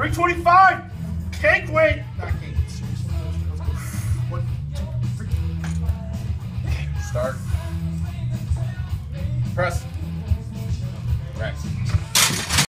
325. Cake weight. Not cake. One, two, three. Start. Press. Press.